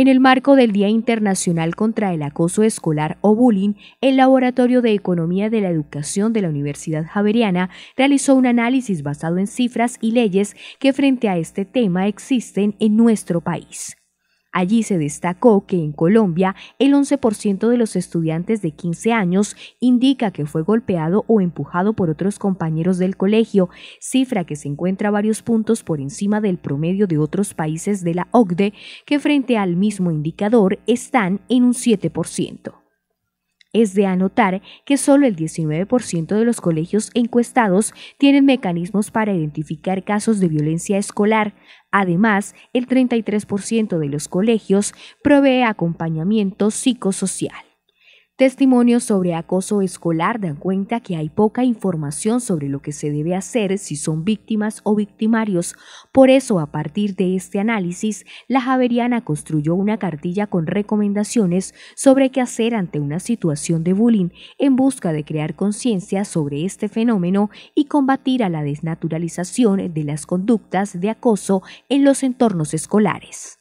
En el marco del Día Internacional contra el Acoso Escolar o Bullying, el Laboratorio de Economía de la Educación de la Universidad Javeriana realizó un análisis basado en cifras y leyes que frente a este tema existen en nuestro país. Allí se destacó que en Colombia el 11% de los estudiantes de 15 años indica que fue golpeado o empujado por otros compañeros del colegio, cifra que se encuentra varios puntos por encima del promedio de otros países de la OCDE, que frente al mismo indicador están en un 7%. Es de anotar que solo el 19% de los colegios encuestados tienen mecanismos para identificar casos de violencia escolar. Además, el 33% de los colegios provee acompañamiento psicosocial. Testimonios sobre acoso escolar dan cuenta que hay poca información sobre lo que se debe hacer si son víctimas o victimarios. Por eso, a partir de este análisis, la Javeriana construyó una cartilla con recomendaciones sobre qué hacer ante una situación de bullying en busca de crear conciencia sobre este fenómeno y combatir a la desnaturalización de las conductas de acoso en los entornos escolares.